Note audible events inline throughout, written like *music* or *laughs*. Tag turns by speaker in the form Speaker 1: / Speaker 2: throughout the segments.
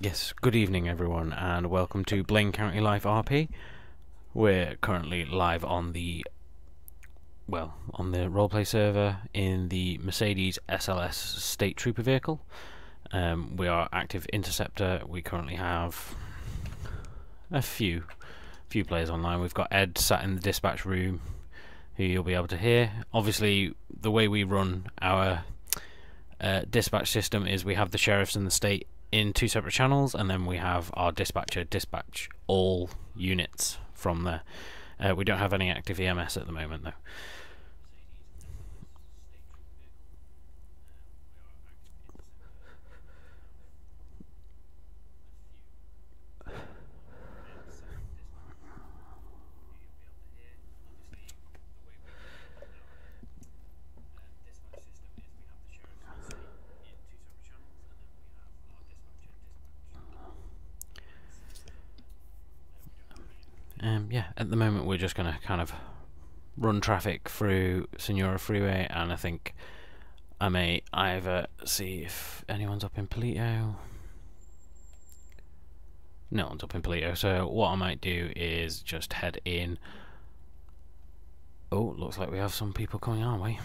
Speaker 1: Yes, good evening everyone, and welcome to Blaine County Life RP. We're currently live on the, well, on the roleplay server in the Mercedes SLS State Trooper vehicle. Um, we are active interceptor. We currently have a few, few players online. We've got Ed sat in the dispatch room, who you'll be able to hear. Obviously, the way we run our uh, dispatch system is we have the sheriffs in the state in two separate channels, and then we have our dispatcher dispatch all units from there. Uh, we don't have any active EMS at the moment, though. Yeah, at the moment we're just going to kind of run traffic through Senora Freeway, and I think I may either see if anyone's up in Paleto. No one's up in Paleto, so what I might do is just head in. Oh, looks like we have some people coming our way.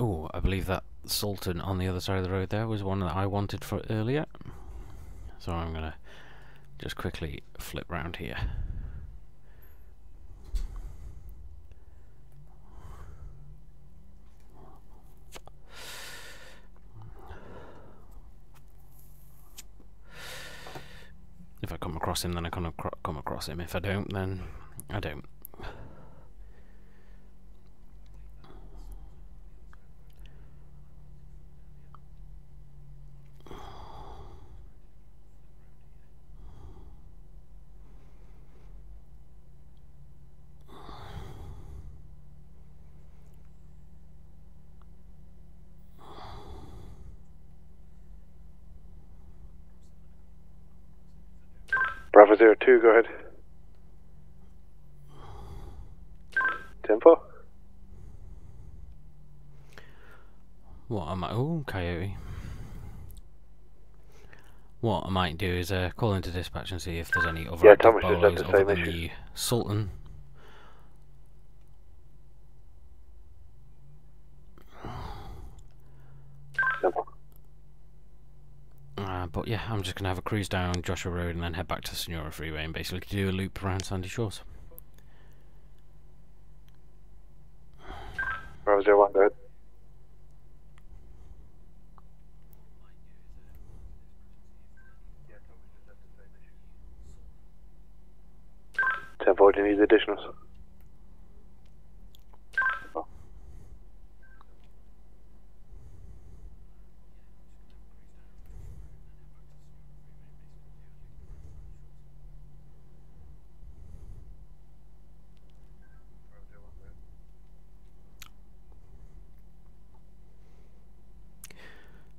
Speaker 1: Oh, I believe that Sultan on the other side of the road there was one that I wanted for earlier. So I'm going to just quickly flip round here. If I come across him, then I come, acro come across him. If I don't, then I don't.
Speaker 2: Bravo zero two, go ahead. Tempo.
Speaker 1: What I might oh coyote. What I might do is uh, call into dispatch and see if there's any other
Speaker 2: Yeah, Thomas has had the same issue.
Speaker 1: the Sultan. Uh, but yeah, I'm just gonna have a cruise down Joshua Road and then head back to Senora Freeway and basically do a loop around Sandy Shores.
Speaker 2: Bravo zero one, go ahead. Do additionals?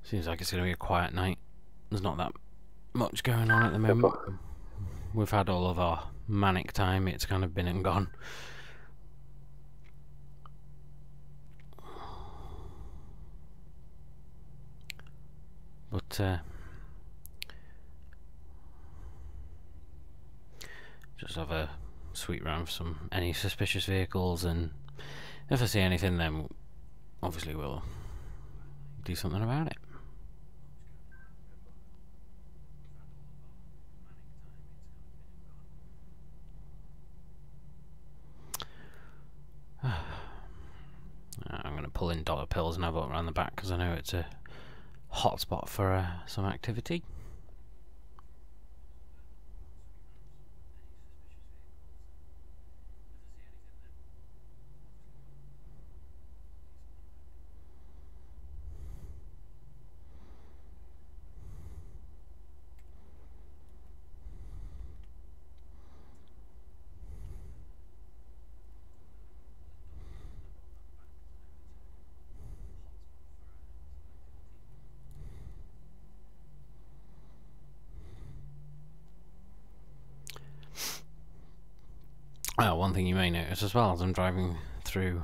Speaker 1: Seems like it's gonna be a quiet night. There's not that much going on at the moment. We've had all of our manic time. It's kind of been and gone. But uh, just have a sweep round for some any suspicious vehicles, and if I see anything, then obviously we'll do something about it. I'm going to pull in dollar pills and have a look around the back because I know it's a hotspot for uh, some activity. You may notice as well as I'm driving through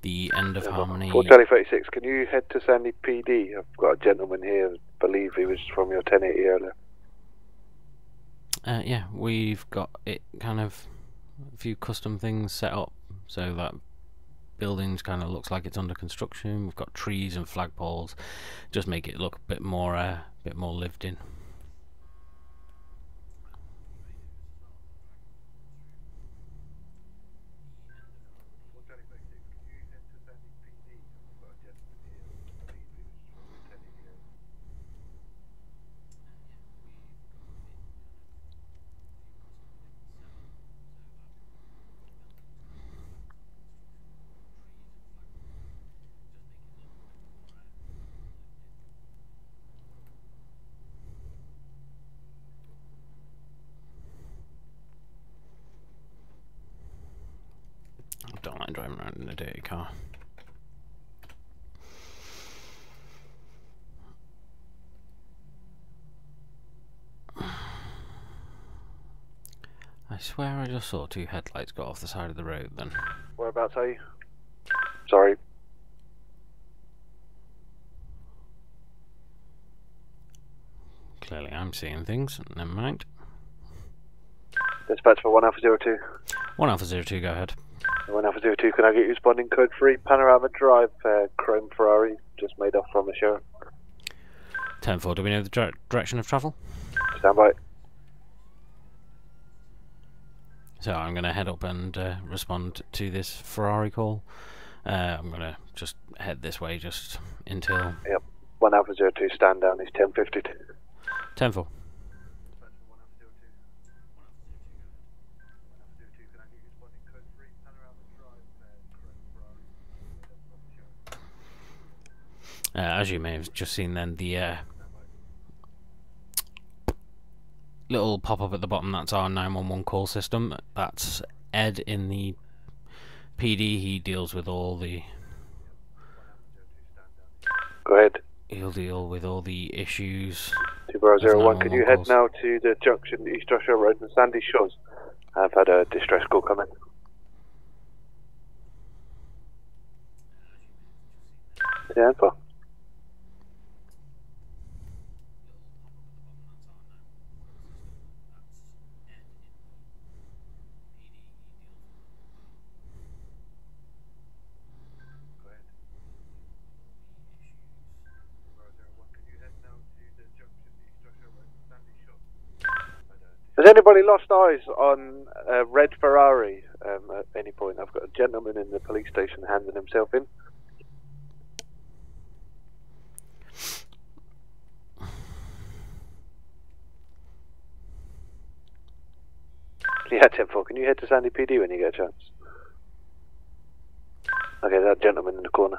Speaker 1: the end of Harmony.
Speaker 2: For Charlie 36, can you head to Sandy PD? I've got a gentleman here, I believe he was from your 1080 earlier.
Speaker 1: Uh, yeah, we've got it kind of a few custom things set up so that buildings kind of looks like it's under construction. We've got trees and flagpoles, just make it look a bit more, uh, bit more lived in. I don't like driving around in a dirty car. I swear I just saw two headlights go off the side of the road then.
Speaker 2: Whereabouts are you? Sorry.
Speaker 1: Clearly I'm seeing things, never mind.
Speaker 2: Dispatch for 1 Alpha 02.
Speaker 1: 1 Alpha Zero Two, go ahead.
Speaker 2: 1 Alpha 02, can I get you responding code 3? Panorama Drive, uh, Chrome Ferrari, just made off from a show.
Speaker 1: 10 4, do we know the dir- direction of travel?
Speaker 2: Stand by.
Speaker 1: So I'm going to head up and uh, respond to this Ferrari call. Uh, I'm going to just head this way just until
Speaker 2: 1 Alpha 02, stand down, he's 1052.
Speaker 1: 10 4. Uh, as you may have just seen then, the uh, little pop up at the bottom, that's our 911 call system. That's Ed in the PD. He deals with all the.
Speaker 2: Go ahead.
Speaker 1: He'll deal with all the issues.
Speaker 2: 2001, can you head
Speaker 1: calls.
Speaker 2: now to the junction, East Joshua Road and Sandy Shores? I've had a distress call come in. Yeah, info. Has anybody lost eyes on a red Ferrari um, at any point? I've got a gentleman in the police station handing himself in. Yeah, *laughs* Tim Four, can you head to Sandy PD when you get a chance? Okay, that gentleman in the corner.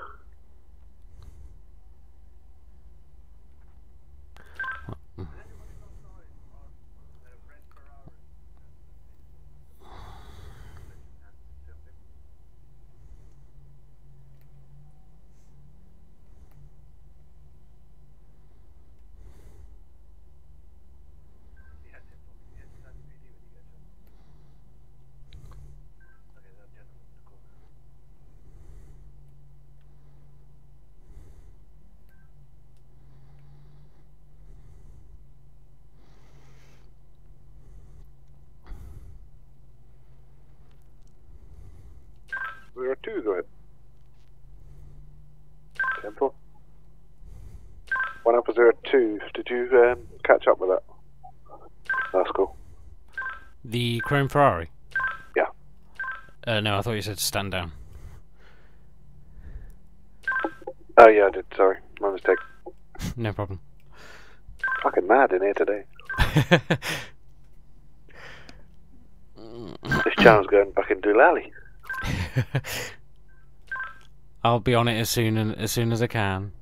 Speaker 2: Zero two, go ahead. Temple. One up zero two. Did you um, catch up with that? That's cool.
Speaker 1: The Chrome Ferrari?
Speaker 2: Yeah.
Speaker 1: Uh, no, I thought you said stand down.
Speaker 2: Oh yeah, I did. Sorry, my mistake. *laughs*
Speaker 1: no problem.
Speaker 2: Fucking mad in here today. *laughs* This channel's going back in Doolally. *laughs*
Speaker 1: I'll be on it as soon and as soon as I can.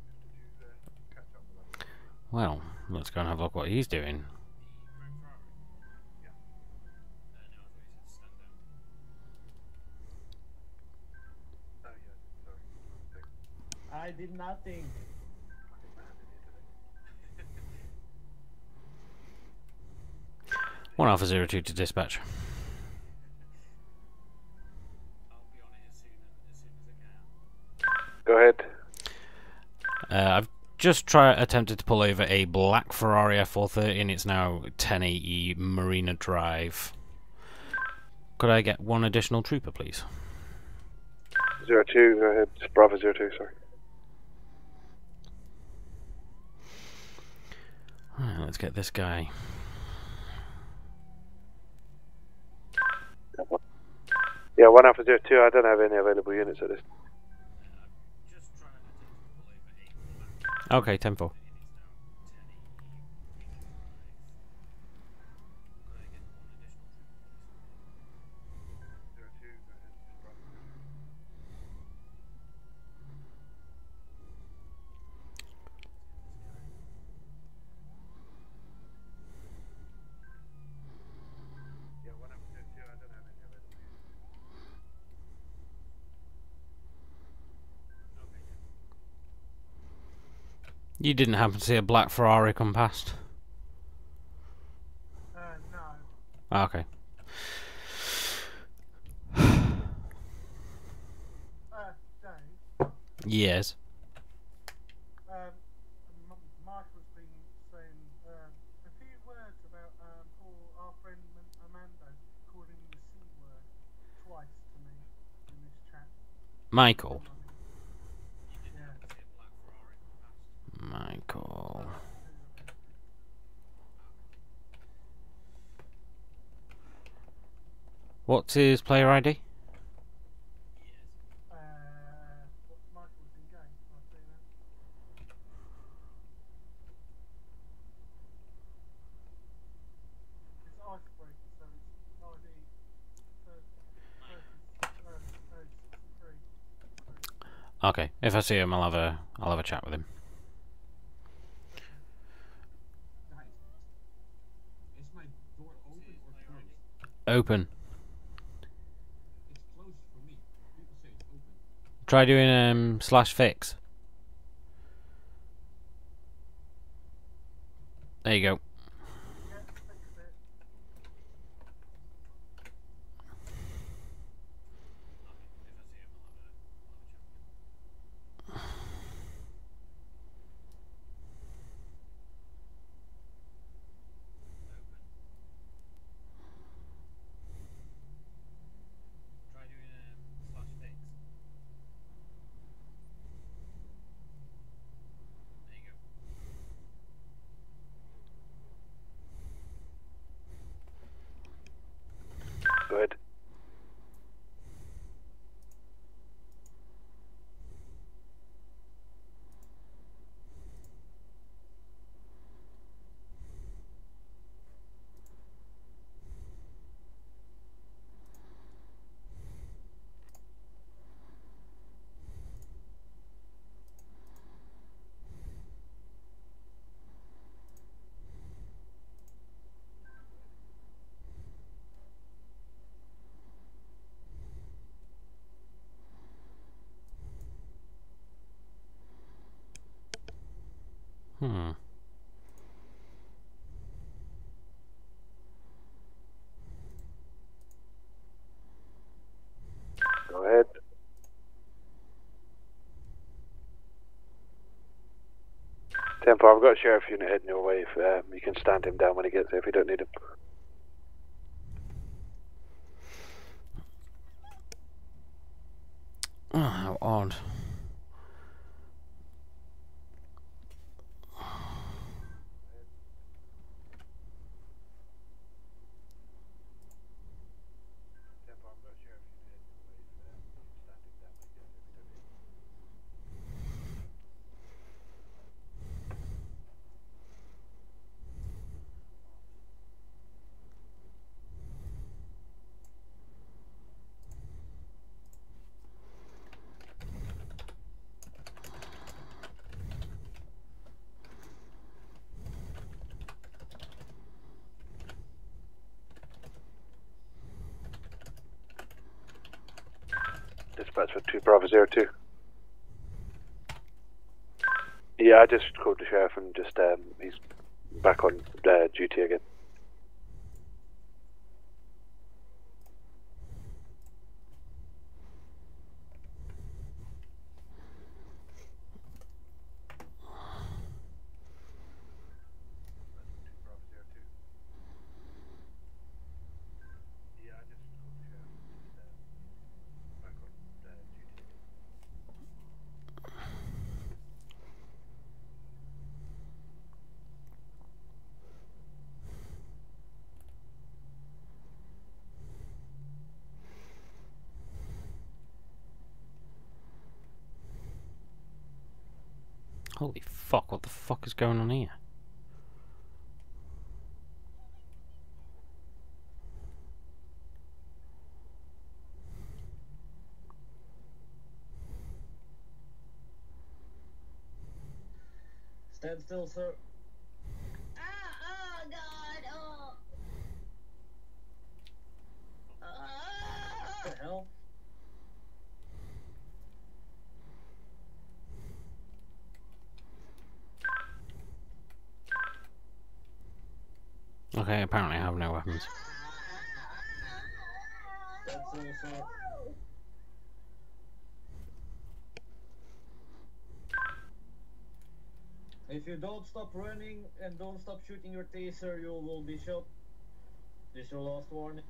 Speaker 1: Well, let's go and have a look what he's doing.
Speaker 3: I did nothing.
Speaker 1: One Alpha Zero Two to dispatch. Go ahead. Uh, I've just try attempted to pull over a black Ferrari F430 and it's now 1080 Marina Drive. Could I get one additional trooper, please?
Speaker 2: Zero two, go ahead. Bravo zero two, sorry.
Speaker 1: Alright, let's get this guy.
Speaker 2: Yeah, one Alpha zero two. I don't have any available units at this.
Speaker 1: Okay, 10 4. You didn't happen to see a black Ferrari come past?
Speaker 3: Uh, no.
Speaker 1: Ah, Okay.
Speaker 3: Uh, Dave,
Speaker 1: Yes.
Speaker 3: um, M- Michael's been saying um, a few words about um, poor our friend M- Amando calling the C word twice to me in this chat.
Speaker 1: Michael.
Speaker 3: Yeah.
Speaker 1: Michael. What's his player ID?
Speaker 3: Uh, what Michael's in game, I'll say that. It's icebreaker, so it's ID 30, 30, uh, 33.
Speaker 1: Okay, if I see him, I'll have a I'll have a chat with him.
Speaker 4: Open or closed?
Speaker 1: Open.
Speaker 4: It's closed for me. People say it's open.
Speaker 1: Try doing um slash fix. There you go.
Speaker 3: Yeah, fixed it.
Speaker 2: Go ahead.
Speaker 1: Hmm.
Speaker 2: Go ahead. Tempo, I've got a sheriff unit heading your way. If um, you can stand him down when he gets there, if you don't need him.
Speaker 1: Oh, how odd.
Speaker 2: Dispatch for two Bravo zero two. Yeah, I just called the sheriff and just um, he's back on uh, duty again.
Speaker 1: Holy fuck, what the fuck is going on here?
Speaker 5: Stand still, sir.
Speaker 6: Ah, oh god, oh.
Speaker 5: What
Speaker 6: Ah.
Speaker 5: the hell?
Speaker 1: Okay, apparently have no weapons.
Speaker 5: If you don't stop running and don't stop shooting your taser, you will be shot. This is your last warning.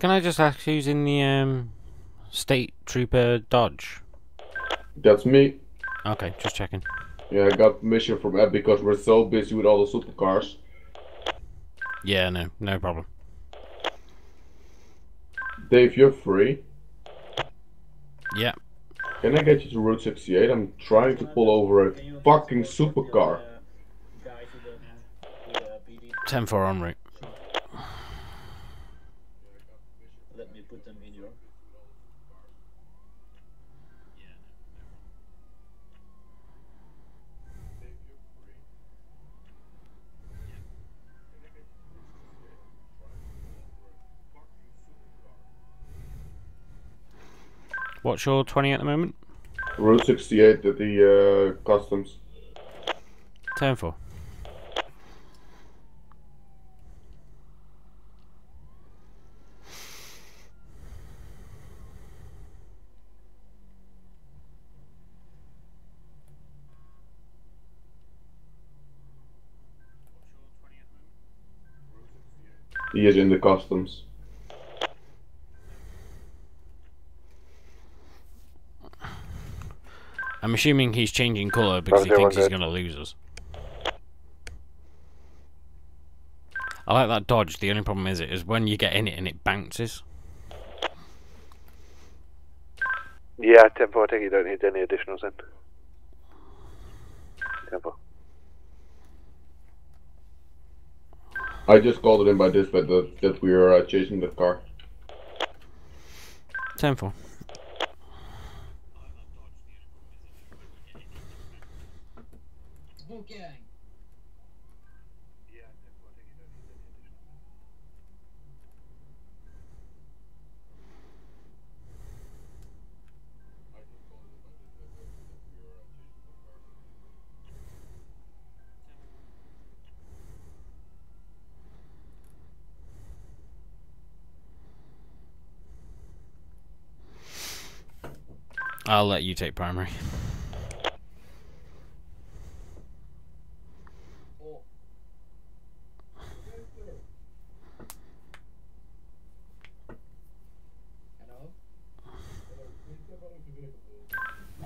Speaker 1: Can I just ask who's in the um, state trooper Dodge?
Speaker 7: That's me.
Speaker 1: Okay, just checking.
Speaker 7: Yeah, I got permission from Ed because we're so busy with all the supercars.
Speaker 1: Yeah, no, no problem.
Speaker 7: Dave, you're free.
Speaker 1: Yeah,
Speaker 7: Can I get you to Route 68? I'm trying to pull over a fucking
Speaker 5: please escort your,
Speaker 7: supercar.
Speaker 5: uh, guy to the, to the PD?
Speaker 1: 10 4 en route.
Speaker 5: Let me put them in your.
Speaker 1: What's your 20 at the moment?
Speaker 7: Route 68 at the uh, customs.
Speaker 1: 10 4.
Speaker 7: He is in the customs.
Speaker 1: I'm assuming he's changing colour because he thinks he's going to lose us. I like that dodge. The only problem is it is when you get in it and it bounces.
Speaker 2: Yeah, tempo. I think you don't need any additionals then. Tempo.
Speaker 7: I just called it in by dispatch that, that we are uh, chasing the car.
Speaker 1: 10 4.
Speaker 8: Booking.
Speaker 1: I'll let you take primary.
Speaker 8: Oh. Hello?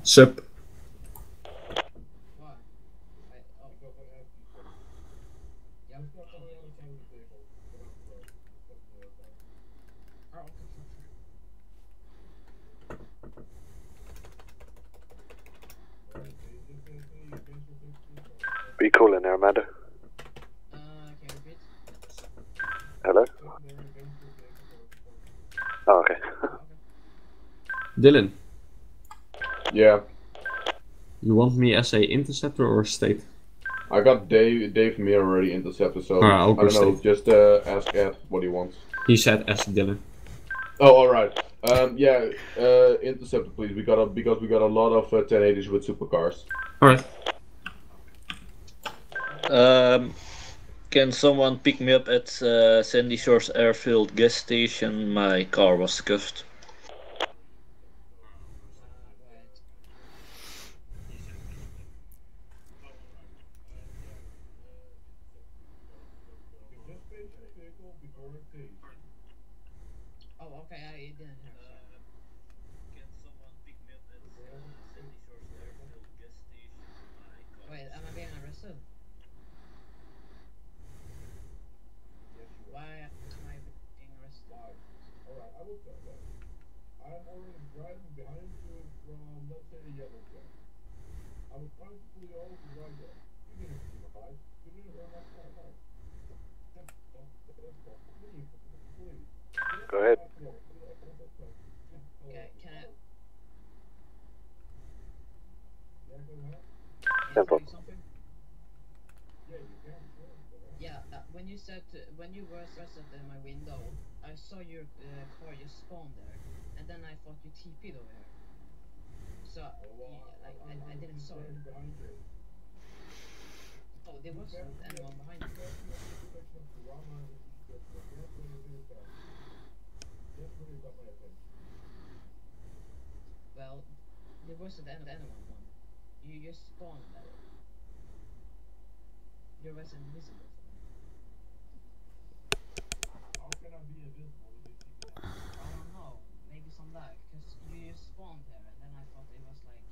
Speaker 9: Sup?
Speaker 8: What? I, oh. Yeah. Oh, okay, sure, sure.
Speaker 2: Be cool in there, Amanda.
Speaker 8: Uh, can you repeat?
Speaker 2: Hello? Oh, okay.
Speaker 9: Dylan,
Speaker 7: Yeah,
Speaker 9: you want me as a interceptor or state?
Speaker 7: I got Dave Dave Mir already intercepted, so
Speaker 9: Ah, I'll
Speaker 7: I don't know.
Speaker 9: state.
Speaker 7: Just uh, ask Ed what he wants.
Speaker 9: He said as Dylan.
Speaker 7: Oh, all right. Um, yeah, uh, interceptor, please. We got a because we got a lot of uh, 1080s with supercars.
Speaker 9: Alright.
Speaker 10: Um, can someone pick me up at uh, Sandy Shores Airfield gas station? My car was scuffed.
Speaker 8: Oh, okay, I didn't hear. Sorry.
Speaker 10: Can someone pick me up at Sandy Shores Airfield gas station?
Speaker 8: Wait, am I being arrested? Why am I being arrested?
Speaker 11: Alright, I will tell that. I'm already driving behind you from, let's say, the yellow. I was trying to pull you over there. You didn't see my. You didn't run my car. That's all. That's all. Please, please.
Speaker 2: Go ahead.
Speaker 8: Yeah, can I?
Speaker 11: Yeah, go ahead.
Speaker 8: Can I
Speaker 2: Simple.
Speaker 8: tell you something?
Speaker 11: Yeah, you can. Sure. Go ahead.
Speaker 8: Yeah, uh, when you said to, when you were arrested in my window, I saw your uh, car just spawn there, and then I thought you TP'd over here. So yeah, like, I, I didn't saw it. Oh, there wasn't anyone behind you. Well, there wasn't any, anyone. One. You just spawned there. You wasn't visible.
Speaker 11: How can I be invisible if you see me?
Speaker 8: I don't know. Maybe some lag, because you just spawned there, and then I thought it was like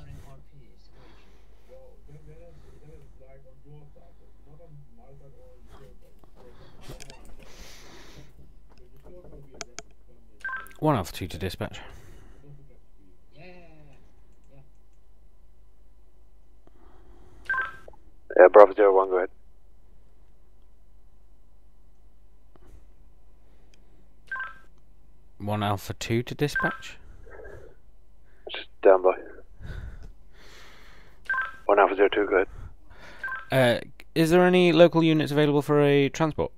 Speaker 8: not an RP situation.
Speaker 11: Well, then, then, it's, then it's like on your side, not on my side or on your side. So it's on my side. But you're still gonna be arrested someday.
Speaker 1: One Alpha 2 to dispatch.
Speaker 11: Don't forget to speed.
Speaker 8: Yeah, yeah, yeah, yeah.
Speaker 2: Yeah, Bravo Zero One, go ahead.
Speaker 1: One Alpha 2 to dispatch.
Speaker 2: Just down by. One Alpha Zero Two, go ahead.
Speaker 1: Uh, is there any local units available for a transport?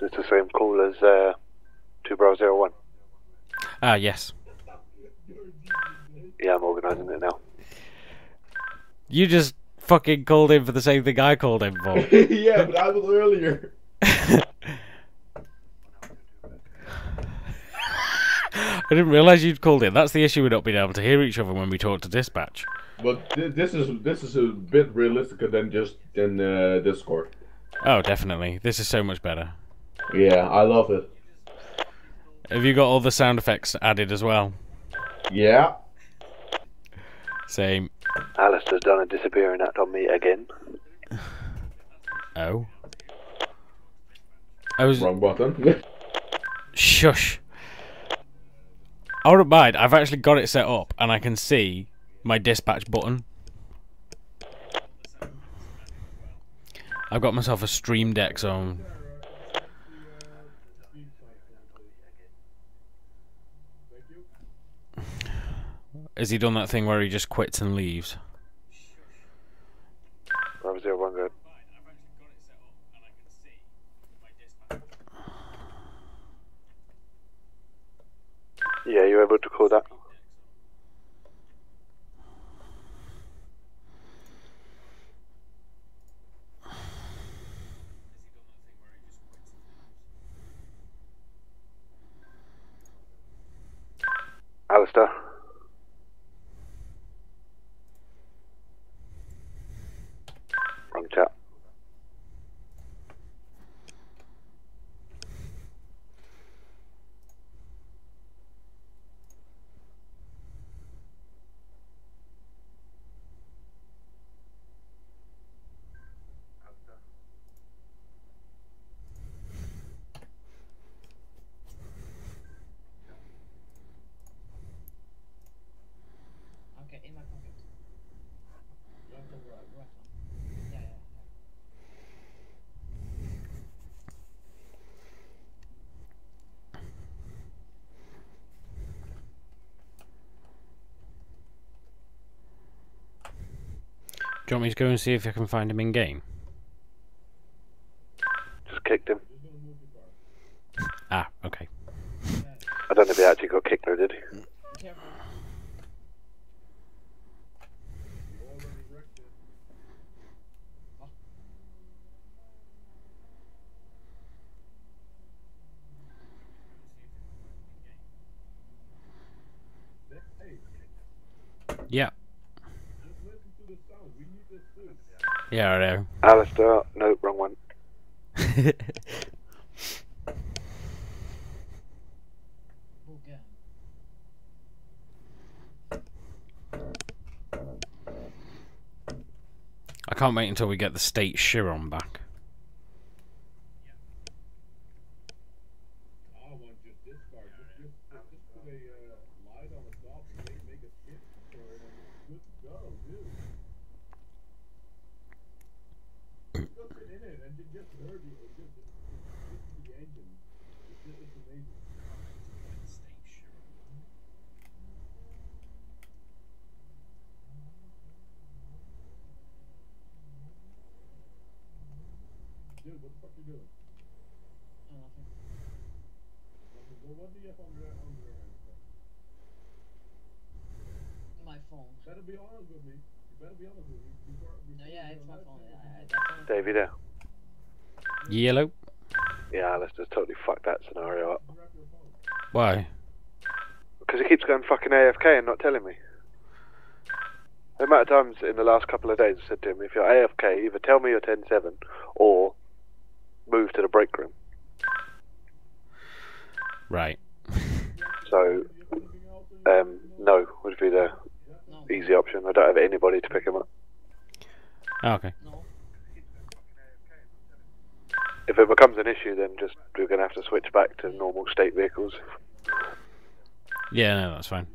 Speaker 2: It's the same call as uh, two Bravo Zero One.
Speaker 1: Ah, yes.
Speaker 2: Yeah, I'm organising it now.
Speaker 1: You just fucking called in for the same thing I called in for. *laughs*
Speaker 7: yeah, but I was earlier.
Speaker 1: I didn't realise you'd called in. That's the issue with not being able to hear each other when we talk to dispatch.
Speaker 7: Well, th- this is this is a bit realistic than just in uh, Discord.
Speaker 1: Oh, definitely. This is so much better.
Speaker 7: Yeah, I love it.
Speaker 1: Have you got all the sound effects added as well?
Speaker 7: Yeah.
Speaker 1: Same.
Speaker 2: Alistair's done a disappearing act on me again.
Speaker 1: Oh. I was.
Speaker 7: Wrong button. *laughs*
Speaker 1: Shush. I wouldn't mind. I've actually got it set up and I can see my dispatch button. I've got myself a stream deck zone. Has he done that thing where he just quits and leaves?
Speaker 2: Bravo Zero One, go ahead. Yeah, you able to call that?
Speaker 1: Do you want me to go and see if I can find him in game?
Speaker 2: Just kicked him.
Speaker 1: Ah, okay.
Speaker 2: I don't know if he actually got kicked though, did he?
Speaker 8: Careful.
Speaker 1: Yeah.
Speaker 11: Just listen to the sound. We need this too.
Speaker 1: Yeah, I know.
Speaker 2: Alistair, no, wrong one.
Speaker 1: I can't wait until we get the state Chiron back.
Speaker 11: I want just this card. Just, just, just, just put a uh, light on the top and make, make a skip for it and it's good to go, dude. Just sit in it and ju- just hear the, uh, just, just listen to the engine. It's, just, it's amazing. Dude, what the fuck are you doing?
Speaker 8: Oh, nothing.
Speaker 11: Nothing. Well, what do you have on your, on your hands? there?
Speaker 8: My phone.
Speaker 11: Better be honest with me. You better be honest with me. Before, before
Speaker 8: No, yeah,
Speaker 11: you
Speaker 8: it's
Speaker 11: go
Speaker 8: my phone.
Speaker 11: stream.
Speaker 8: I, I, that's all.
Speaker 2: Davey there.
Speaker 1: Yellow.
Speaker 2: Yeah, Alistair's totally fuck that scenario up.
Speaker 11: Grab your phone.
Speaker 1: Why?
Speaker 2: Because he keeps going fucking AFK and not telling me. The amount of times in the last couple of days I said to him, if you're AFK, either tell me you're 10-7 or move to the break room.
Speaker 1: Right.
Speaker 2: So, um, no would be the easy option. I don't have anybody to pick him up.
Speaker 1: Okay.
Speaker 2: If it becomes an issue, then just we're going to have to switch back to normal state vehicles.
Speaker 1: Yeah, no, that's fine.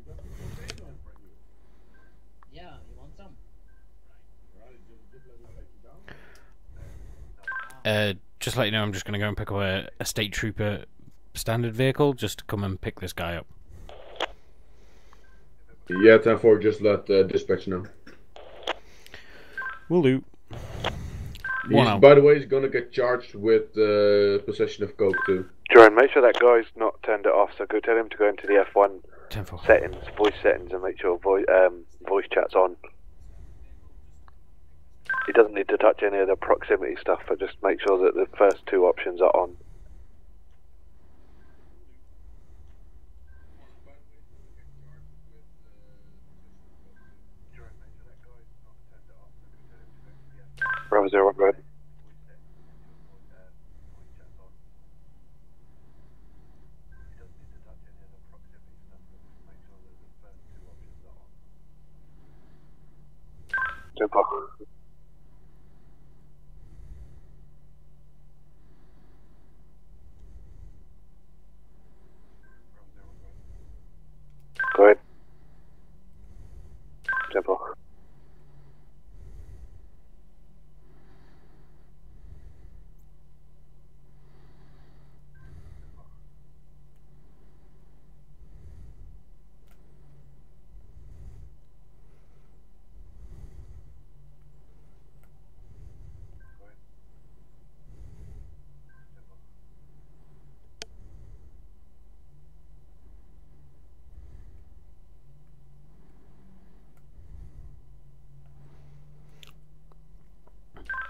Speaker 8: Yeah, you want some?
Speaker 11: Alright, just, just let me take down.
Speaker 1: Uh, just let you know, I'm just going to go and pick up a, a state trooper standard vehicle just to come and pick this guy up.
Speaker 7: Yeah, 10 4, just let uh, dispatch know.
Speaker 1: Will do.
Speaker 7: He's,
Speaker 1: One out.
Speaker 7: by the way, he's gonna get charged with uh, possession of coke too.
Speaker 2: Joran, make sure that guy's not turned it off. So go tell him to go into the F1
Speaker 1: 10
Speaker 2: settings, voice settings, and make sure voice um, voice chat's on. He doesn't need to touch any of the proximity stuff, but just make sure that the first two options are on. Bravo zero one, go ahead. Super. Go ahead. Tempo.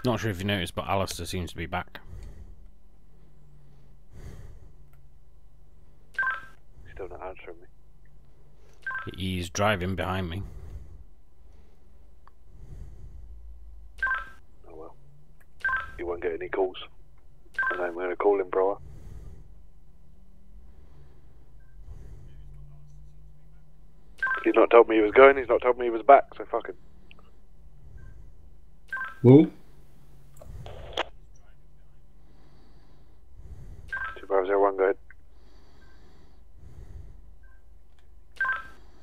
Speaker 1: Not sure if you noticed, but Alistair seems to be back.
Speaker 2: Still not answering me.
Speaker 1: He's driving behind me.
Speaker 2: Oh well. You won't get any calls. And I'm going to call him, bro. He's not told me he was going, he's not told me he was back, so fuck him.
Speaker 9: Who?
Speaker 2: Two five zero one, go ahead.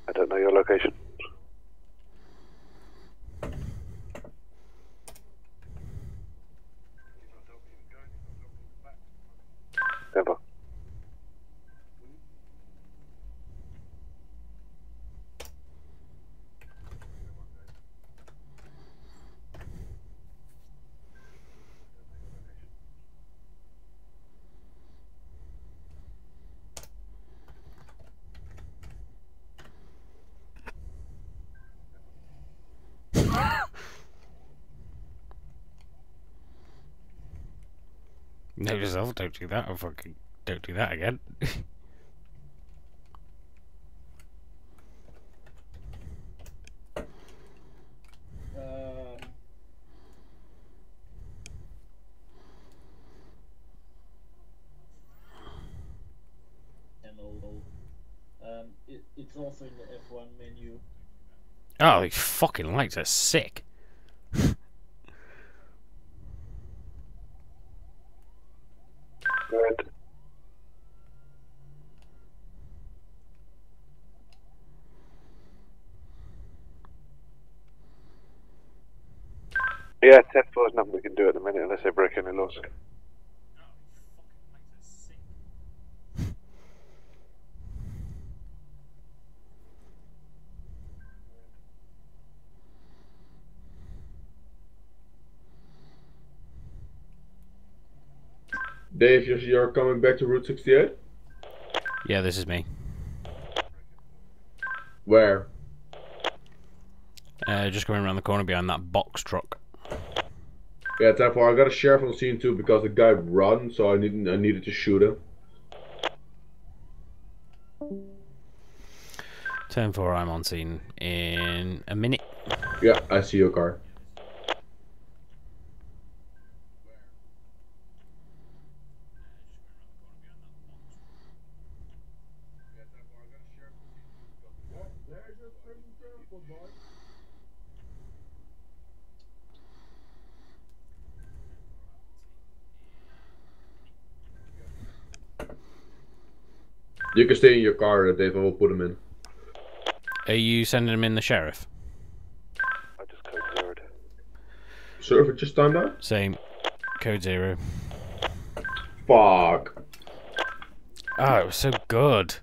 Speaker 2: I don't know your location. Never.
Speaker 1: Note yourself, don't do that. Or fucking don't do that again. *laughs*
Speaker 10: Um, Um, it, it's also in the F1 menu.
Speaker 1: oh, these fucking lights are sick.
Speaker 2: Good. Yeah, 10 4 is nothing we can do at the minute unless they break any laws.
Speaker 7: Dave, you're, you're coming back to Route 68?
Speaker 1: Yeah, this is me.
Speaker 7: Where?
Speaker 1: Uh, just going around the corner behind that box truck.
Speaker 7: Yeah, therefore I got a sheriff on scene too because the guy run, so I needed I needed to shoot him.
Speaker 1: Turn four, I'm on scene in a minute.
Speaker 7: Yeah, I see your car. You can stay in your car, Dave. I will put him in.
Speaker 1: Are you sending him in the sheriff?
Speaker 2: I just code zeroed.
Speaker 7: Server just timed out.
Speaker 1: Same. Code zero.
Speaker 7: Fuck.
Speaker 1: Oh, it was so good.